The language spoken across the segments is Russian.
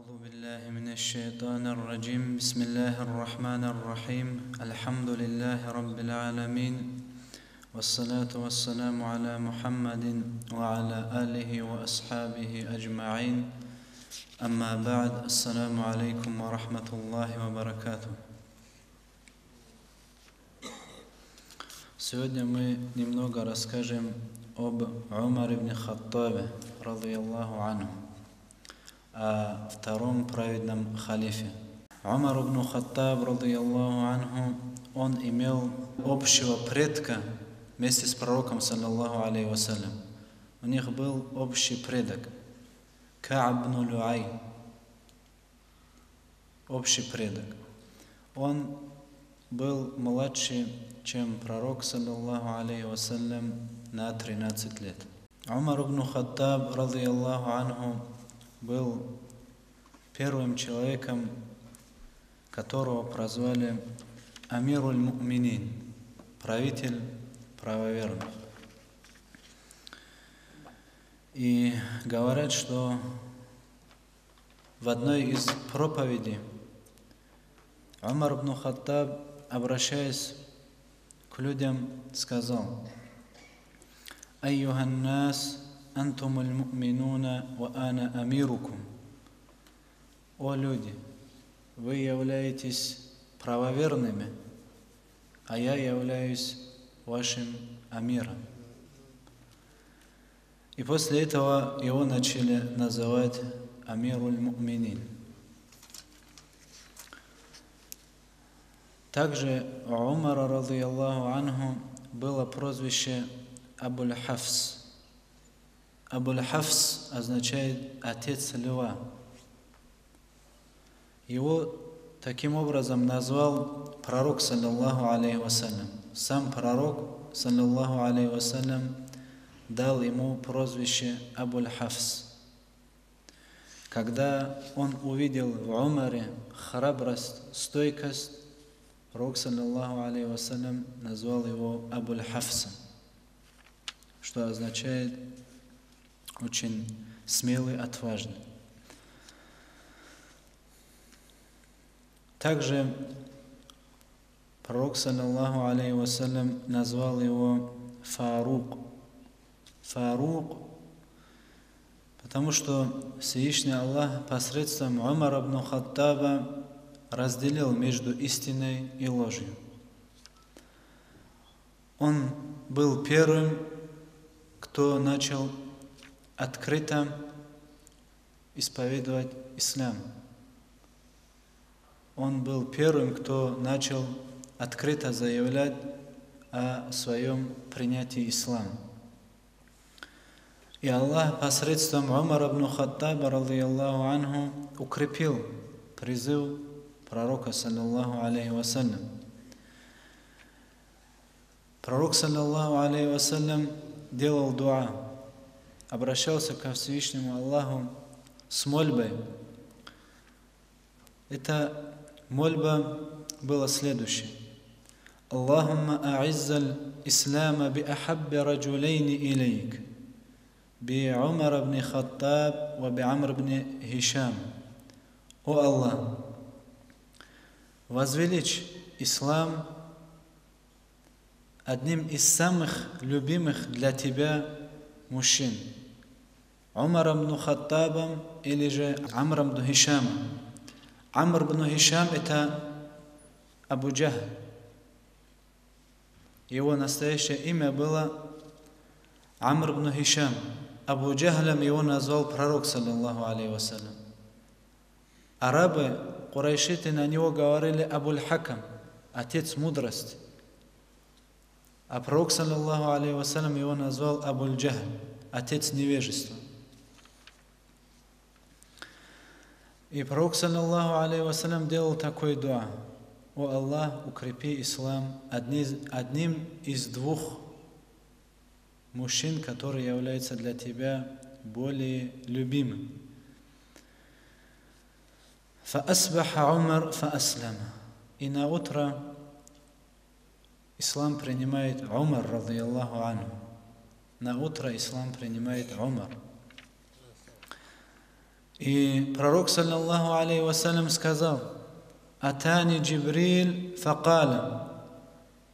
أعوذ بالله من الشيطان الرجيم بسم الله الرحمن الرحيم الحمد لله رب العالمين والصلاة والسلام على محمد وعلى آله وأصحابه أجمعين أما بعد السلام عليكم ورحمة الله وبركاته Сегодня мы немного расскажем об Умар ибн Хаттабе, радиаллаху анху, О втором праведном халифе. Умар ибн Хаттаб, радиаллаху анху, он имел общего предка вместе с пророком, саллаллаху алейхи вассалям. У них был общий предок, Ка'б ибн Люай, общий предок. Он был младше, чем пророк, саллаллаху алейхи вассалям, на 13 лет. Умар ибн Хаттаб, радиаллаху анху, был первым человеком, которого прозвали Амируль Муминин, правитель правоверных. И говорят, что в одной из проповедей Умар ибн Хаттаб, обращаясь к людям, сказал, «Айюха нас, антум аль-муминуна, ва ана амирукум». О люди, вы являетесь правоверными, а я являюсь вашим амиром. И после этого его начали называть Амируль Муминин. Также у Умара, радиаллаху анху, было прозвище Абуль Хафс. Абуль Хафс означает «отец льва». Его таким образом назвал пророк, саллаллаху алейхи вассалям. Сам пророк, саллаллаху алейхи вассалям, дал ему прозвище Абуль Хафс. Когда он увидел в Умаре храбрость, стойкость, пророк, саллаллаху алейхи вассалям, назвал его Абуль Хафсом, что означает очень смелый, отважный. Также пророк, саллаллаху алейхи вассалям, назвал его Фарук. Фарук, потому что Всевышний Аллах посредством Умара ибн Хаттаба разделил между истиной и ложью. Он был первым, кто начал открыто исповедовать ислам. Он был первым, кто начал открыто заявлять о своем принятии ислама. И Аллах посредством Умара ибн Хаттаба, радиаллаху анху, укрепил призыв пророка, саллаллаху алейхи вассалям. Пророк, саллаллаху алейхи вассалям, делал дуа, обращался ко Всевышнему Аллаху с мольбой. Эта мольба была следующей. Аллахумма а'иззаль ислама би ахабби раджулейни илейк. Би Умар ибн Хаттаб ва би Амр ибн Хишам. О Аллах, возвеличь ислам одним из самых любимых для тебя мужчин – Умаром бн Хаттабом или же Амром бн Хишамом. Амр бн Хишам это Абу Джахл. Его настоящее имя было Амр бн Хишам. Абу Джахлем его назвал пророк, саллаллаху алейхи вассалям. Арабы, курайшиты на него говорили Абуль Хакам, отец мудрости. А пророк, саллаллаху алейхи вассалям, его назвал Абуль Джахл, отец невежества. И пророк, саллаллаху алейхи вассалям, делал такой дуа. О Аллах, укрепи ислам одним из двух мужчин, который является для тебя более любимым. فأصبح عمر فأسلم. И на утро ислам принимает Умар, радиаллаху анху. На утро ислам принимает Умар. И пророк, саллаллаху алейхи вассалям, сказал, «Атани Джибриль факаля,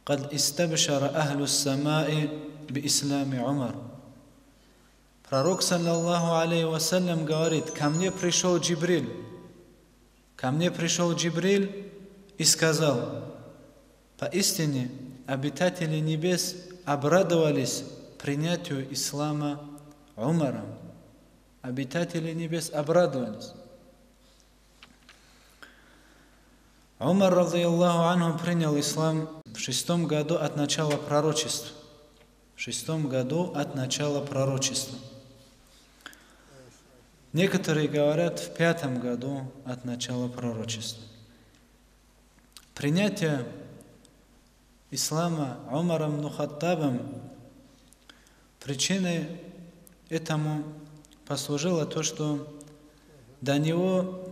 قد استبشر أهل السماء بإسلام عمر». Пророк, саллаллаху алейхи вассалям, говорит, «Ко мне пришел Джибриль, ко мне пришел Джибриль и сказал, поистине обитатели небес обрадовались принятию ислама Умаром обитатели небес обрадовались. Умар, разияллаху анху, принял ислам в шестом году от начала пророчества. В шестом году от начала пророчества. Некоторые говорят в пятом году от начала пророчества. Принятие ислама Умаром Нухаттабом причиной этому послужило то, что до него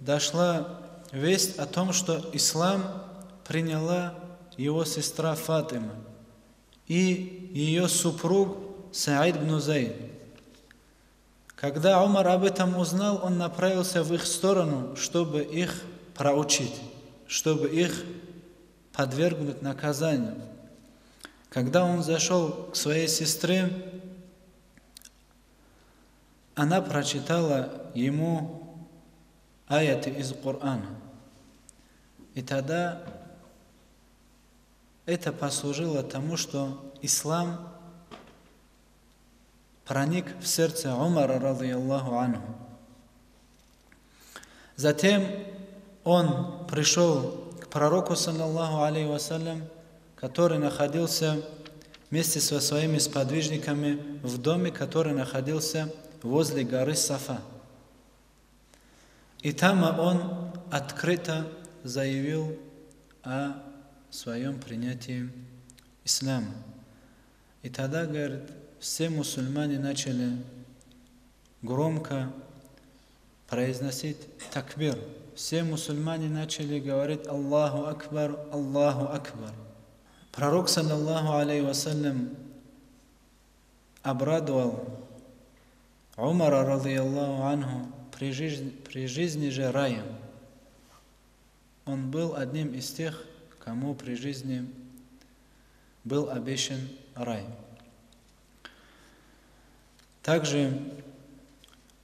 дошла весть о том, что ислам приняла его сестра Фатима и ее супруг Саид бн Зайд. Когда Умар об этом узнал, он направился в их сторону, чтобы их проучить, чтобы их подвергнуть наказанию. Когда он зашел к своей сестре, она прочитала ему аяты из Корана. И тогда это послужило тому, что ислам проник в сердце Умара, радиаллаху анху. Затем он пришел к пророку, саллаллаху алейхи вассалям, который находился вместе со своими сподвижниками в доме, который находился возле горы Сафа. И там он открыто заявил о своем принятии ислама. И тогда, говорит, все мусульмане начали громко произносить такбир. Все мусульмане начали говорить Аллаху Акбар, Аллаху Акбар. Пророк, саллаллаху алейхи вассалям, обрадовал Умара, радиаллаху анху, при жизни, при жизни же раем. Он был одним из тех, кому при жизни был обещан рай. Также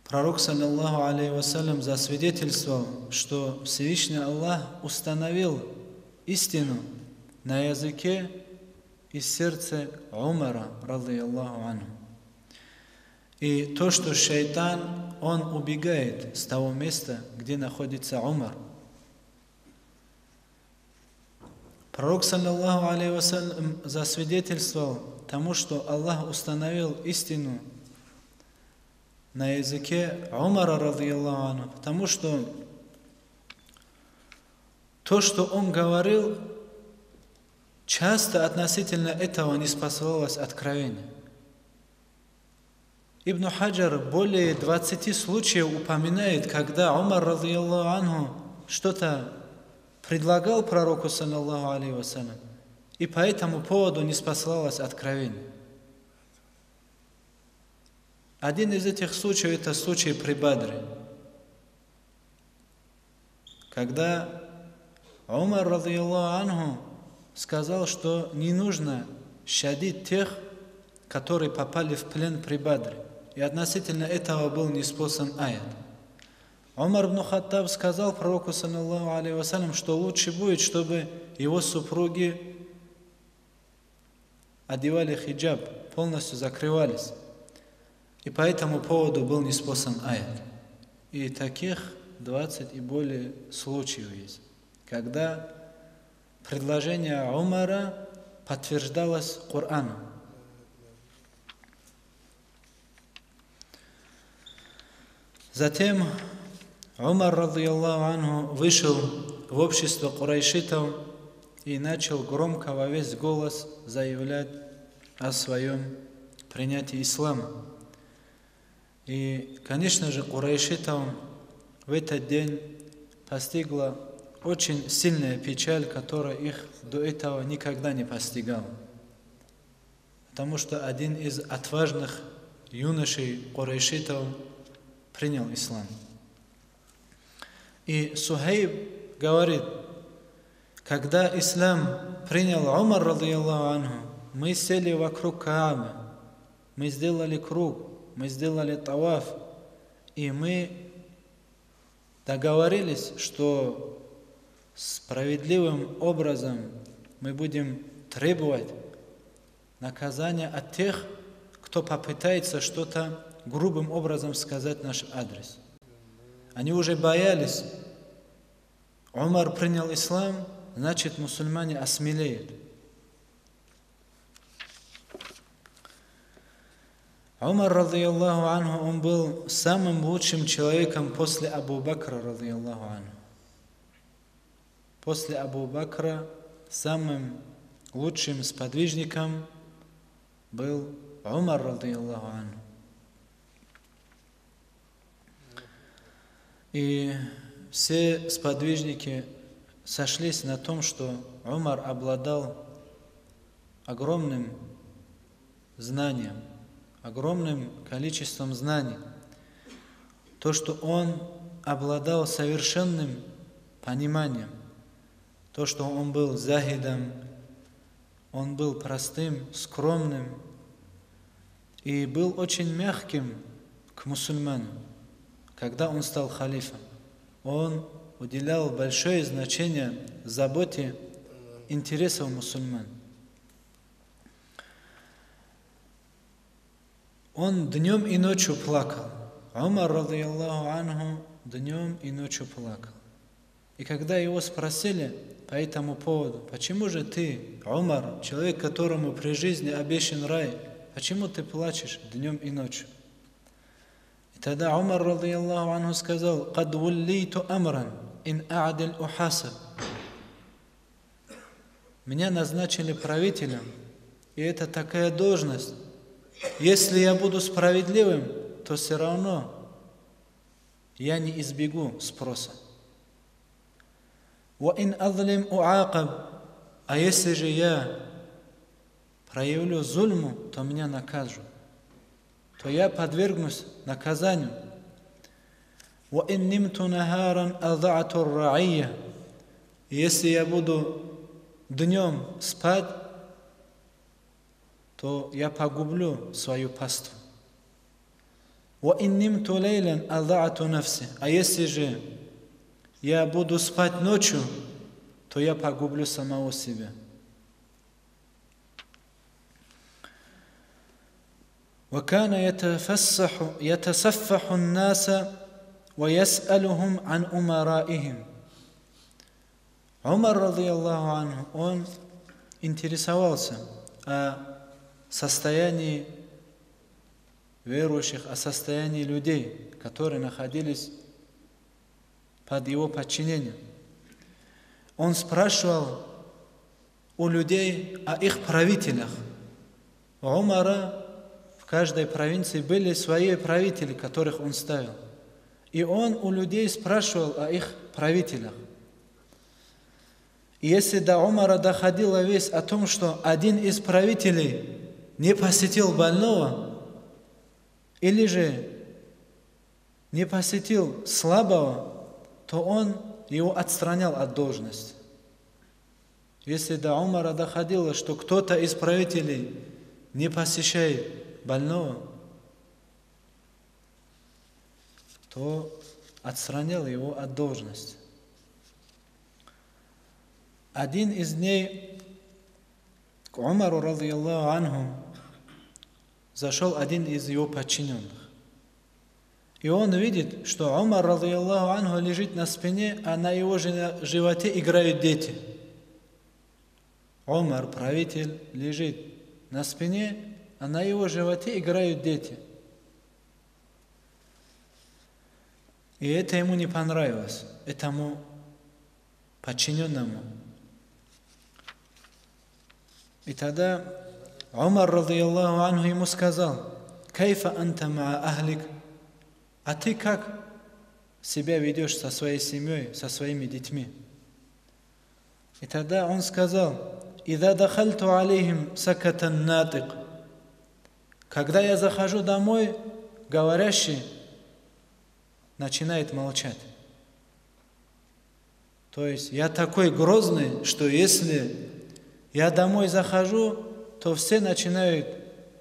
пророк, саллаллаху алейхи вассалям, засвидетельствовал, что Всевышний Аллах установил истину на языке и сердце Умара, радиаллаху анху. И то, что шайтан, он убегает с того места, где находится Умар. Пророк, саллаллаху алейхи засвидетельствовал тому, что Аллах установил истину на языке Умара, радиаллаху анhu, потому что то, что он говорил, часто относительно этого не спасалось откровение. Ибн Хаджар более 20 случаев упоминает, когда Умар, радиаллаху анху, что-то предлагал пророку, саллаллаху алейхи вассалям, и по этому поводу не спасалось откровение. Один из этих случаев – это случай при Бадре, когда Умар, радиаллаху анху, сказал, что не нужно щадить тех, которые попали в плен при Бадре. И относительно этого был неспосан аят. Умар ибн Хаттаб сказал пророку, саллаллаху алейхи что лучше будет, чтобы его супруги одевали хиджаб, полностью закрывались. И по этому поводу был неспосан аят. И таких 20 и более случаев есть, когда предложение Умара подтверждалось Кораном. Затем Умар, радиаллаху анху, вышел в общество курайшитов и начал громко во весь голос заявлять о своем принятии ислама. И, конечно же, курайшитов в этот день постигла очень сильная печаль, которая их до этого никогда не постигала. Потому что один из отважных юношей курайшитов принял ислам. И Сухейб говорит, когда ислам принял Умар, анху, мы сели вокруг Каабы, мы сделали круг, мы сделали таваф, и мы договорились, что справедливым образом мы будем требовать наказания от тех, кто попытается что-то грубым образом сказать наш адрес. Они уже боялись. Умар принял ислам, значит мусульмане осмелеют. Умар, радиаллаху анху, он был самым лучшим человеком после Абу Бакра, радиаллаху анху. После Абу Бакра самым лучшим сподвижником был Умар, радиаллаху анху. И все сподвижники сошлись на том, что Умар обладал огромным знанием, огромным количеством знаний. То, что он обладал совершенным пониманием, то, что он был захидом, он был простым, скромным и был очень мягким к мусульманам когда он стал халифом, он уделял большое значение заботе интересов мусульман. Он днем и ночью плакал. Умар, радиаллаху анху, днем и ночью плакал. И когда его спросили по этому поводу, почему же ты, Умар, человек, которому при жизни обещан рай, почему ты плачешь днем и ночью? Тогда Умар, радиаллаху анху, сказал, «Кад вуллиту амран, ин а'дил ухасаб». Меня назначили правителем, и это такая должность. Если я буду справедливым, то все равно я не избегу спроса. وَإِنْ أَظْلِمْ أُعَاقَبْ А если же я проявлю зульму, то меня накажут то я подвергнусь наказанию. Если я буду днем спать, то я погублю свою паству. А если же я буду спать ночью, то я погублю самого себя. وكان يتفسح يتسفح الناس ويسألهم عن أمرائهم Умар, радиаллаху анху, он интересовался о состоянии верующих, о состоянии людей, которые находились под его подчинением. Он спрашивал у людей о их правителях. У Умара в каждой провинции были свои правители, которых он ставил. И он у людей спрашивал о их правителях. И если до Умара доходила весть о том, что один из правителей не посетил больного, или же не посетил слабого, то он его отстранял от должности. Если до Умара доходило, что кто-то из правителей не посещает больного, то отстранял его от должности. Один из дней к Умару, радиаллаху анху, зашел один из его подчиненных. И он видит, что Умар, радиаллаху анху, лежит на спине, а на его животе играют дети. Умар, правитель, лежит на спине, а на его животе играют дети. И это ему не понравилось, этому подчиненному. И тогда Умар, радиаллаху анху, ему сказал, «Кайфа анта ма ахлик?» А ты как себя ведешь со своей семьей, со своими детьми? И тогда он сказал, «Ида дахальту алейхим сакатан натик» Когда я захожу домой, говорящий начинает молчать. То есть я такой грозный, что если я домой захожу, то все начинают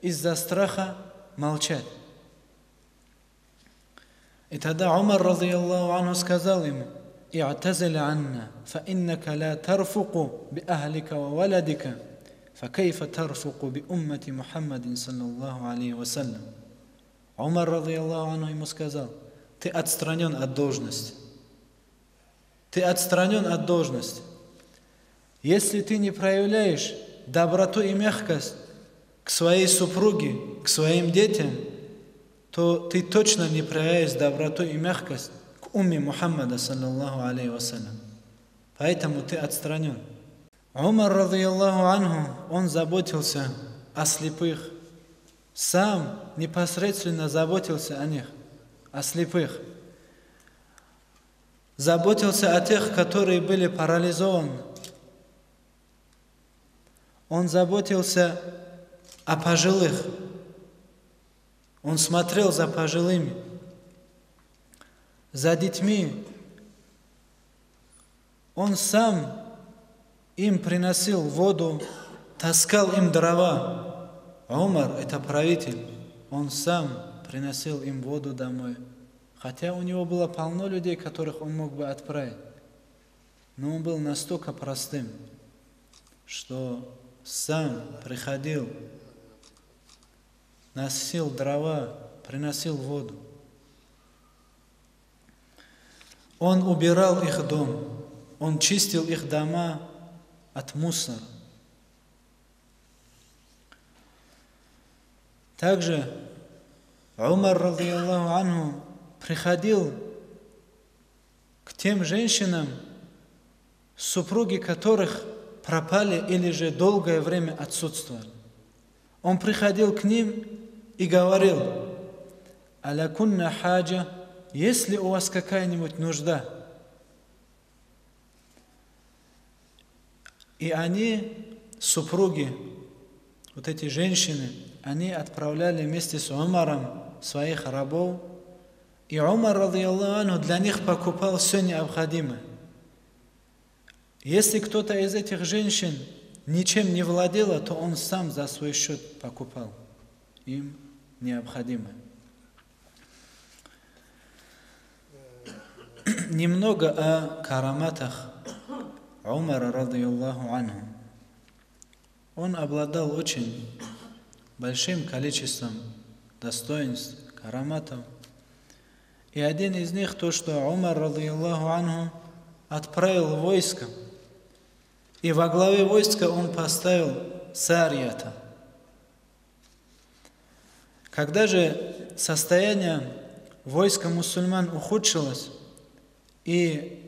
из-за страха молчать. И тогда Умар, разияллаху анху, сказал ему, «И'тазили анна, фаиннака ла тарфуку би ахлика ва валадика, тарфуку би уммати Мухаммадин, саллаллаху алейхи вассалям». Умар, разияллаху анху, ему сказал, «Ты отстранен от должности. Ты отстранен от должности. Если ты не проявляешь доброту и мягкость к своей супруге, к своим детям, то ты точно не проявляешь доброту и мягкость к умме Мухаммада, саллаллаху алейхи вассалям. Поэтому ты отстранен. Умар, радиаллаху анху, он заботился о слепых. Сам непосредственно заботился о них, о слепых. Заботился о тех, которые были парализованы, он заботился о пожилых. Он смотрел за пожилыми, за детьми. Он сам им приносил воду, таскал им дрова. Умар – это правитель. Он сам приносил им воду домой. Хотя у него было полно людей, которых он мог бы отправить. Но он был настолько простым, что сам приходил, носил дрова, приносил воду. Он убирал их дом, он чистил их дома от мусора. Также Умар, радиаллаху анху, приходил к тем женщинам, супруги которых пропали или же долгое время отсутствовали. Он приходил к ним и говорил, «Алякунна хаджа, есть ли у вас какая-нибудь нужда?» И они, супруги, вот эти женщины, они отправляли вместе с Умаром своих рабов, и Умар, радиаллаху для них покупал все необходимое – если кто-то из этих женщин ничем не владела, то он сам за свой счет покупал им необходимое. Немного о караматах Умара, радиаллаху анху. Он обладал очень большим количеством достоинств, караматов. И один из них то, что Умар, радиаллаху анху, отправил войско – и во главе войска он поставил Сарията. Когда же состояние войска мусульман ухудшилось, и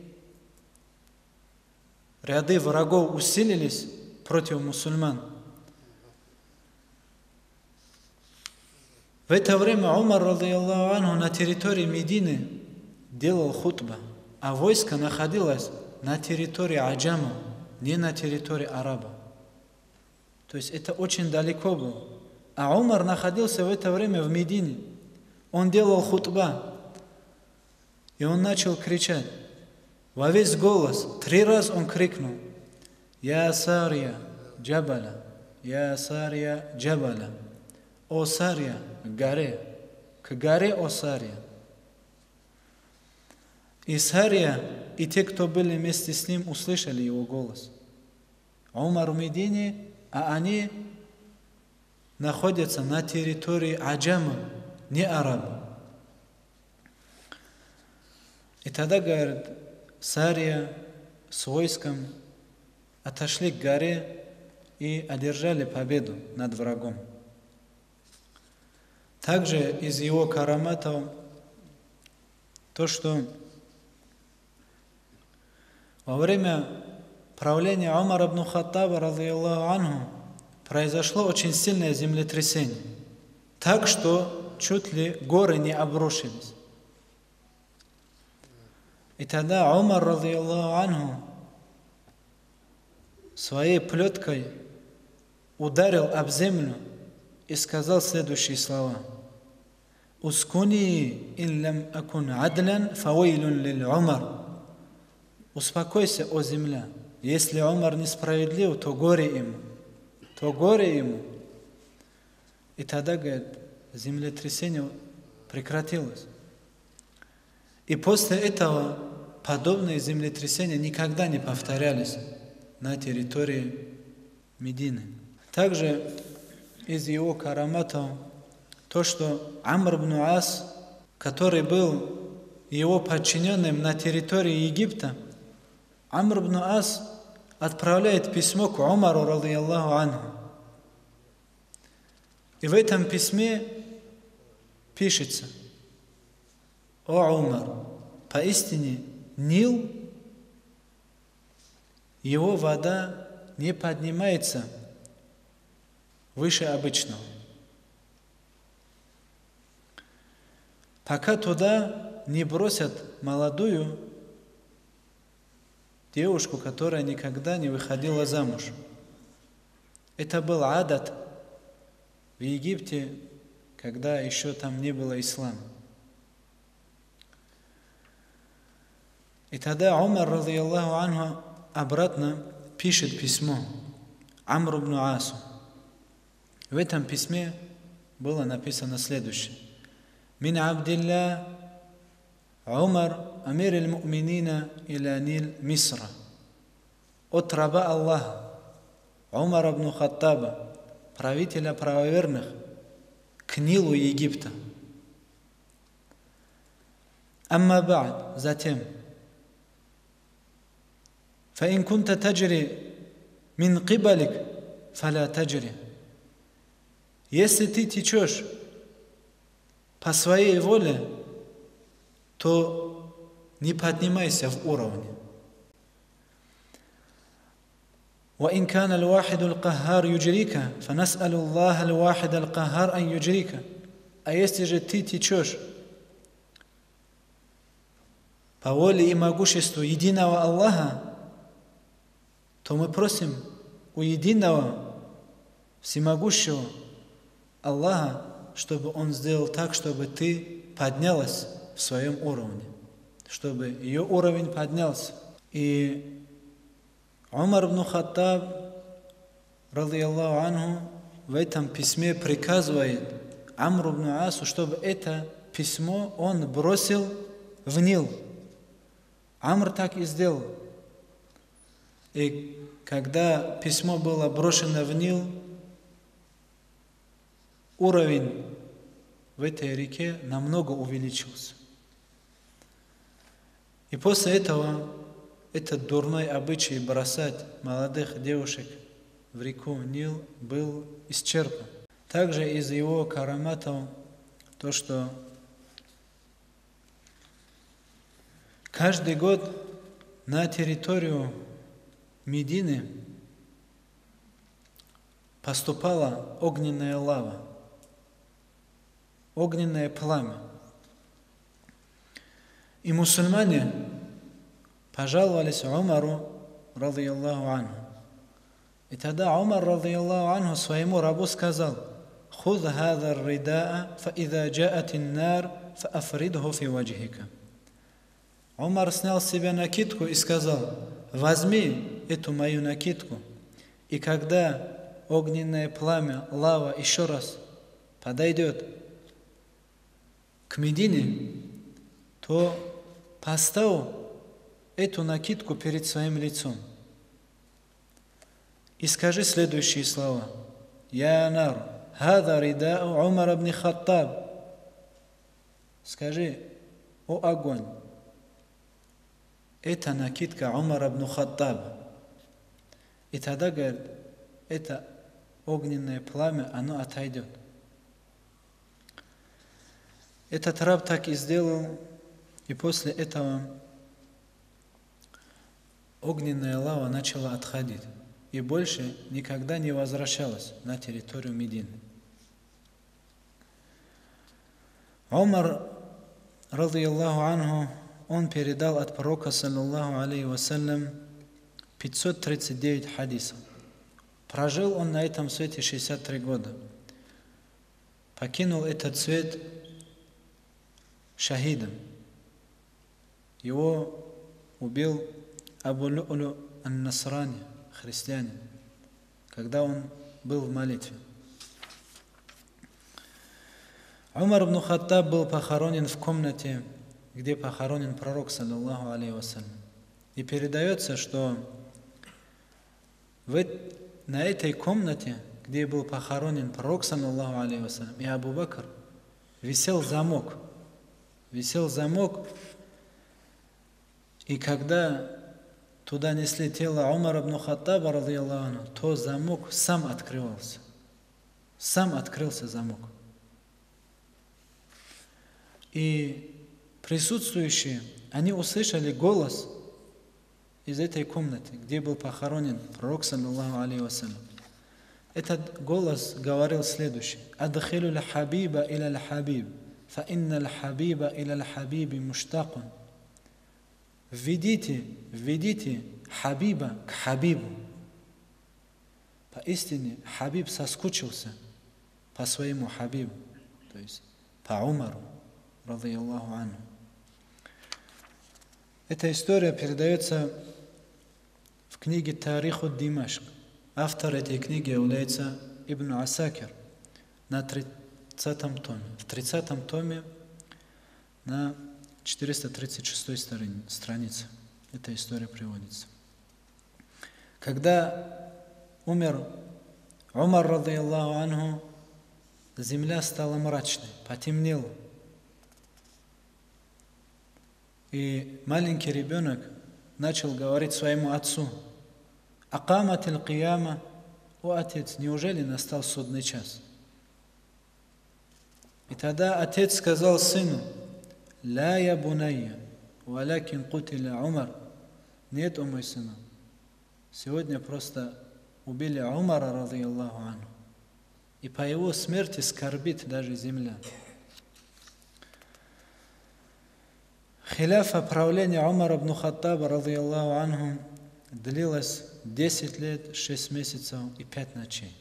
ряды врагов усилились против мусульман, в это время Умар, анху, на территории Медины делал хутба, а войско находилось на территории Аджама – не на территории араба. То есть это очень далеко было. А Умар находился в это время в Медине. Он делал хутба. И он начал кричать. Во весь голос. Три раза он крикнул. Я Сария Джабаля. Я Сария Джабаля. О Сария, к горе. К горе, о Сария. И Сария, и те, кто были вместе с ним, услышали его голос. Умар в Медине, а они находятся на территории Аджама, не арабы. И тогда, говорит, Сария с войском отошли к горе и одержали победу над врагом. Также из его караматов то, что во время правления Умара ибн Хаттаба, анху, произошло очень сильное землетрясение. Так что чуть ли горы не обрушились. И тогда Умар, анху, своей плеткой ударил об землю и сказал следующие слова. «Ускуни ин лам акун адлян фавейлун лил Умар». успокойся, о земля. Если Умар несправедлив, то горе ему, то горе ему. И тогда, говорит, землетрясение прекратилось. И после этого подобные землетрясения никогда не повторялись на территории Медины. Также из его караматов то, что Амр ибн Ас, который был его подчиненным на территории Египта, Амр ибн Ас отправляет письмо к Умару, радиаллаху анху. И в этом письме пишется, «О Умар, поистине Нил, его вода не поднимается выше обычного. Пока туда не бросят молодую девушку, которая никогда не выходила замуж. Это был адат в Египте, когда еще там не было ислама. И тогда Умар, радиаллаху анху, обратно пишет письмо Амру бну Асу. В этом письме было написано следующее. Мин Абдилля Умар Амир Му'минина иля Нил Мисра. От раба Аллаха, Умара бну Хаттаба, правителя правоверных, к Нилу Египта. Амма Ба'д, затем – فإن كنت تجري من قبلك فلا تجري. Если ты течешь по своей воле, то не поднимайся в уровне. وإن كان الواحد القهار يجريك فنسأل الله الواحد القهار أن يجريك А если же ты течешь по воле и могуществу единого Аллаха, то мы просим у единого, всемогущего Аллаха, чтобы Он сделал так, чтобы ты поднялась в своем уровне, чтобы ее уровень поднялся. И Умар ибн Хаттаб, радиаллаху анху, в этом письме приказывает Амру ибн Асу, чтобы это письмо он бросил в Нил. Амр так и сделал. И когда письмо было брошено в Нил, уровень в этой реке намного увеличился. И после этого этот дурной обычай бросать молодых девушек в реку Нил был исчерпан. Также из его караматов то, что каждый год на территорию Медины поступала огненная лава огненное пламя. И мусульмане пожаловались Умару, радиаллаху анху. И тогда Умар, радиаллаху анху, своему рабу сказал, «Худ хада ридаа, фа ида джаат нар, фа афридху фи ваджхика». Умар снял с себя накидку и сказал, возьми эту мою накидку, и когда огненное пламя, лава еще раз подойдет к Медине, то поставил эту накидку перед своим лицом. И скажи следующие слова. Я нар, хада ридау Умар ибн Хаттаб. Скажи, о огонь, это накидка Умара ибн Хаттаба. И тогда, говорит, это огненное пламя, оно отойдет. Этот раб так и сделал, и после этого огненная лава начала отходить и больше никогда не возвращалась на территорию Медины. Умар, радиаллаху анху, он передал от пророка, саллаллаху алейхи вассалям, 539 хадисов. Прожил он на этом свете 63 года. Покинул этот свет шахидом. Его убил Абу Лю'лю ан-Насрани, христианин, когда он был в молитве. Умар ибн Хаттаб был похоронен в комнате, где похоронен пророк, саллаллаху алейхи. И передается, что в, на этой комнате, где был похоронен пророк, саллаллаху алейхи и Абу Бакр, висел замок. Висел замок, и когда туда несли тело Умара ибн Хаттаба, то замок сам открывался. Сам открылся замок. И присутствующие, они услышали голос из этой комнаты, где был похоронен пророк, саллаллаху алейхи. Этот голос говорил следующее. «Адхилу л-хабиба иля л-хабиб, фа инна л-хабиба иля л-хабиби муштакун». Введите, введите Хабиба к Хабибу. Поистине Хабиб соскучился по своему Хабибу, то есть по Умару, радиаллаху анhu. Эта история передается в книге Тариху Димашк. Автор этой книги является Ибн Асакер на 30 томе. В 30 томе на 436 странице эта история приводится. Когда умер Умар, радиаллаху анху, земля стала мрачной, потемнела. И маленький ребенок начал говорить своему отцу, «Акамат кияма о отец, неужели настал судный час?» И тогда отец сказал сыну, «Ла я бунайя, валякин кутиля Умар». Нет, о мой сын, сегодня просто убили Умара, радиаллаху анhu. И по его смерти скорбит даже земля. Хиляфа правления Умара ибн Хаттаба, радиаллаху анху, длилась 10 лет, 6 месяцев и 5 ночей.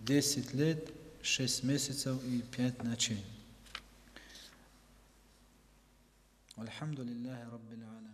10 лет, 6 месяцев и 5 ночей. Альхамдулиллахи Раббил Аламин.